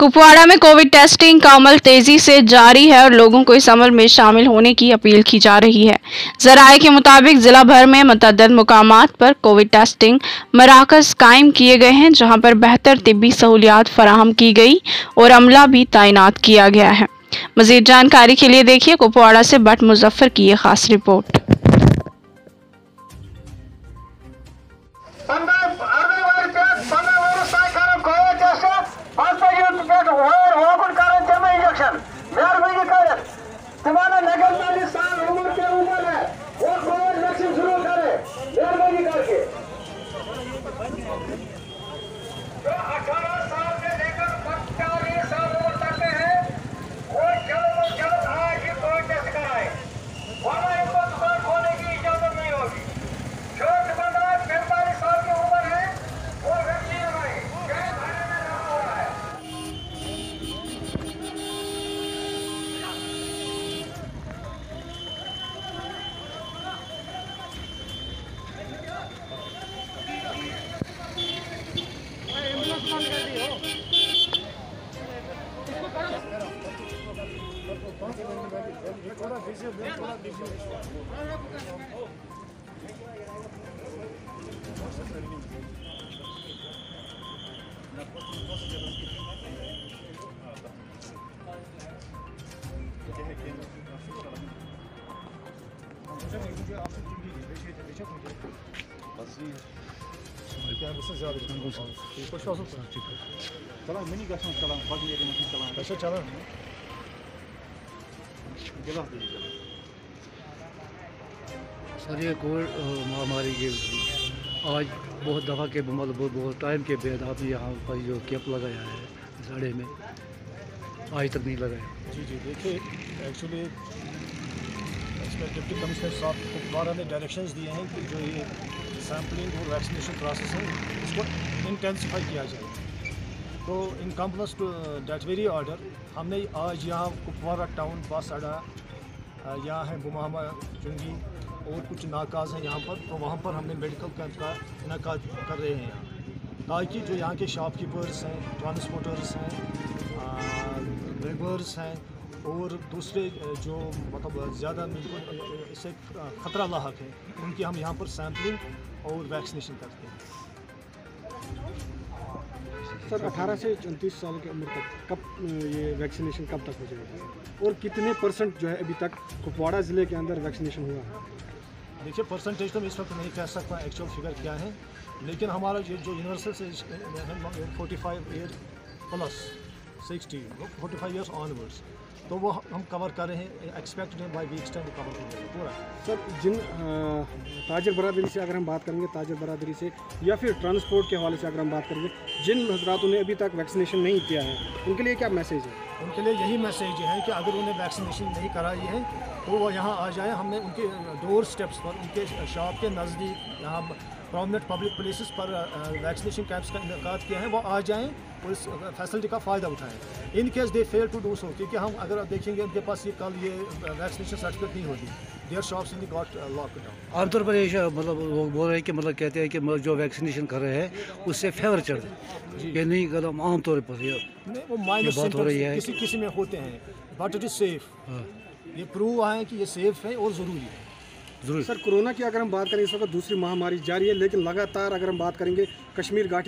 कुपवाड़ा में Covid testing का अमल तेज़ी से जारी है और लोगों को इस अमल में शामिल होने की अपील की जा रही है। जराये के मुताबिक जिला भर में मतद मुकाम पर कोविड टेस्टिंग मराकज कायम किए गए हैं, जहाँ पर बेहतर तिब्बी सहूलियात फराहम की गई और अमला भी तैनात किया गया है। मजीद जानकारी के लिए देखिए कुपवाड़ा से बट मुजफ्फर की ये खास report. Hoş olsun sana. Çalan mini gason çalan, bazı yerine çalan. Gason çalan mı? Gelah diyeceğim. Sir ये कोविड महामारी के आज बहुत दफ़ा के मतलब बहुत टाइम के बाद आपने यहाँ पर जो कैंप लगाया है साड़े में आज तक नहीं लगाया। जी जी देखिए एक्चुअली इसमें डिप्टी कमिश्नर साहब कुपवारा ने डायरेक्शंस दिए हैं कि जो ये सैम्पलिंग और वैक्सीनेशन प्रोसेस है इसको इंटेंसिफाई किया जाए। तो in compliance to date very order हमने आज यहाँ कुपवारा टाउन बस अड्डा अ, यहाँ है बुमामा चुंगी और कुछ नाकाज हैं यहाँ पर तो वहाँ पर हमने मेडिकल कैंप का इनका कर रहे हैं ताकि जो यहाँ के शॉपकीपर्स हैं ट्रांसपोर्टर्स हैं लेबर्स हैं और दूसरे जो मतलब ज़्यादा जिनको इससे ख़तरा लाक है, उनकी हम यहाँ पर सैम्पलिंग और वैक्सीनेशन करते हैं। सर 18 से 34 साल की उम्र तक कब ये वैक्सीनेशन कब तक हो जाएगा और कितने परसेंट जो है अभी तक कुपवाड़ा ज़िले के अंदर वैक्सीनेशन हुआ है? देखिए परसेंटेज तो मैं इस वक्त नहीं कह सकता एक्चुअल फिगर क्या है, लेकिन हमारा ये जो यूनिवर्सल से forty five year plus sixty forty five years onwards तो वो हम कवर कर रहे हैं एक्सपेक्टेड है बाई वीक्स टाइम कवर कर पूरा। सर, जिन ताजर बरदरी से अगर हम बात करेंगे, ताजर बरदरी से, या फिर ट्रांसपोर्ट के हवाले से अगर हम बात करेंगे, जिन हजरातों ने अभी तक वैक्सीनेशन नहीं किया है, उनके लिए क्या मैसेज है? उनके लिए यही मैसेज है कि अगर उन्हें वैक्सीनेशन नहीं कराई है तो वो यहाँ आ जाए। हमने उनके डोर स्टेप्स पर उनके शॉप के नज़दीक यहाँ प्रोमिनेंट पब्लिक प्लेसेस पर वैक्सीनेशन कैंप्स का इनका किया है। वो आ जाएँ और इस फैसिलिटी का फ़ायदा उठाएँ। In case they fail to do so क्योंकि हम अगर देखेंगे उनके पास ये कल ये वैक्सीनेशन सर्टिफिकेट नहीं होगी। Their shops in got lockdown आमतौर पर ये मतलब लोग बोल रहे हैं कि मतलब कहते हैं कि मतलब जो वैक्सीनेशन कर रहे हैं उससे फेवर चढ़ रहे ये नहीं कदम आमतौर पर वो ये बात हो रही है। किसी किसी में होते हैं बट इट इज़ सेफ़ ये प्रूव है कि ये सेफ़ है और ज़रूरी है। ज़रूर। सर कोरोना की अगर हम बात करें इस वक्त दूसरी महामारी जारी है लेकिन लगातार अगर हम बात करेंगे कश्मीर घाटी